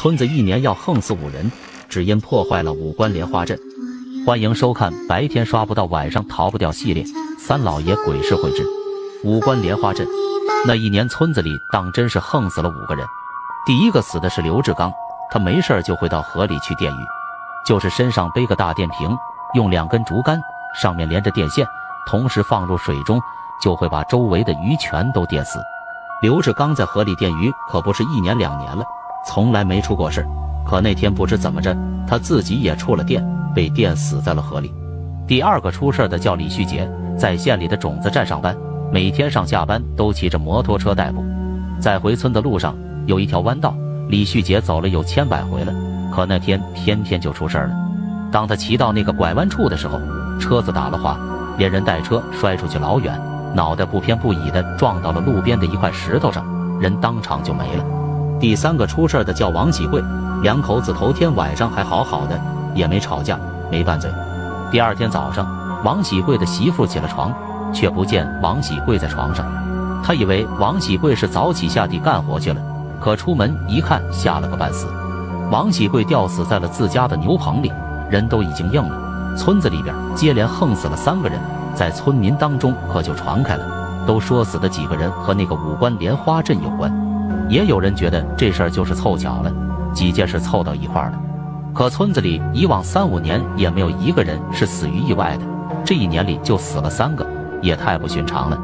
村子一年要横死五人，只因破坏了五关莲花阵。欢迎收看白天刷不到晚上逃不掉系列，三老爷鬼事会知。五关莲花阵那一年，村子里当真是横死了五个人。第一个死的是刘志刚，他没事就会到河里去电鱼，就是身上背个大电瓶，用两根竹竿，上面连着电线，同时放入水中，就会把周围的鱼全都电死。刘志刚在河里电鱼可不是一年两年了。从来没出过事，可那天不知怎么着，他自己也触了电，被电死在了河里。第二个出事的叫李旭杰，在县里的种子站上班，每天上下班都骑着摩托车代步。在回村的路上有一条弯道，李旭杰走了有千百回了，可那天偏偏就出事了。当他骑到那个拐弯处的时候，车子打了滑，连人带车摔出去老远，脑袋不偏不倚的撞到了路边的一块石头上，人当场就没了。第三个出事的叫王喜贵，两口子头天晚上还好好的，也没吵架，没拌嘴。第二天早上，王喜贵的媳妇起了床，却不见王喜贵在床上。他以为王喜贵是早起下地干活去了，可出门一看，吓了个半死。王喜贵吊死在了自家的牛棚里，人都已经硬了。村子里边接连横死了三个人，在村民当中可就传开了，都说死的几个人和那个五官莲花阵有关。也有人觉得这事儿就是凑巧了，几件事凑到一块儿了。可村子里以往三五年也没有一个人是死于意外的，这一年里就死了三个，也太不寻常了。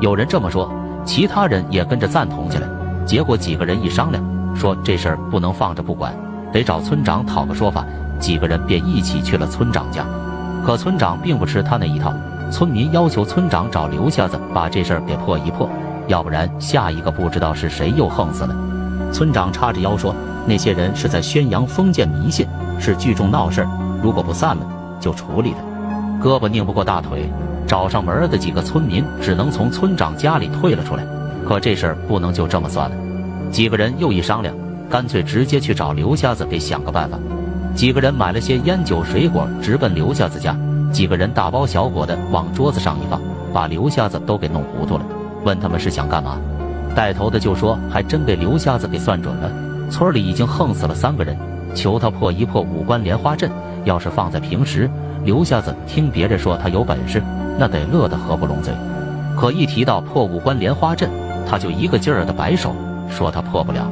有人这么说，其他人也跟着赞同起来。结果几个人一商量，说这事儿不能放着不管，得找村长讨个说法。几个人便一起去了村长家。可村长并不吃他那一套，村民要求村长找刘瞎子把这事儿给破一破。要不然，下一个不知道是谁又横死了。村长叉着腰说：“那些人是在宣扬封建迷信，是聚众闹事儿。如果不散了，就处理他。”胳膊拧不过大腿，找上门的几个村民只能从村长家里退了出来。可这事儿不能就这么算了。几个人又一商量，干脆直接去找刘瞎子给想个办法。几个人买了些烟酒水果，直奔刘瞎子家。几个人大包小裹的往桌子上一放，把刘瞎子都给弄糊涂了。问他们是想干嘛，带头的就说还真被刘瞎子给算准了，村里已经横死了三个人，求他破一破五关莲花阵。要是放在平时，刘瞎子听别人说他有本事，那得乐得合不拢嘴。可一提到破五关莲花阵，他就一个劲儿的摆手，说他破不了。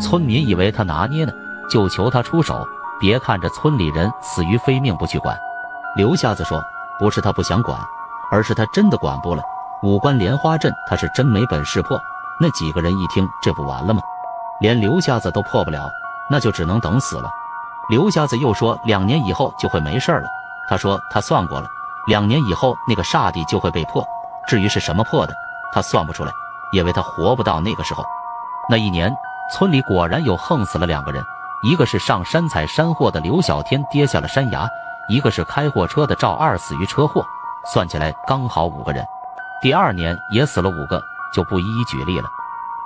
村民以为他拿捏呢，就求他出手，别看着村里人死于非命不去管。刘瞎子说，不是他不想管，而是他真的管不了。五关莲花阵，他是真没本事破。那几个人一听，这不完了吗？连刘瞎子都破不了，那就只能等死了。刘瞎子又说，两年以后就会没事了。他说他算过了，两年以后那个煞地就会被破。至于是什么破的，他算不出来，因为他活不到那个时候。那一年，村里果然有横死了两个人，一个是上山采山货的刘小天跌下了山崖，一个是开货车的赵二死于车祸。算起来刚好五个人。第二年也死了五个，就不一一举例了。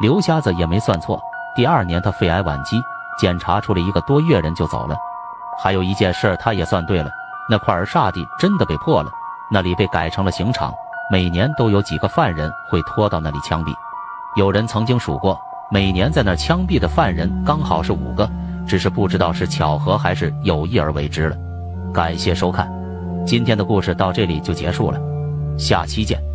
刘瞎子也没算错，第二年他肺癌晚期，检查出了一个多月人就走了。还有一件事他也算对了，那块儿煞地真的被破了，那里被改成了刑场，每年都有几个犯人会拖到那里枪毙。有人曾经数过，每年在那枪毙的犯人刚好是五个，只是不知道是巧合还是有意而为之了。感谢收看，今天的故事到这里就结束了，下期见。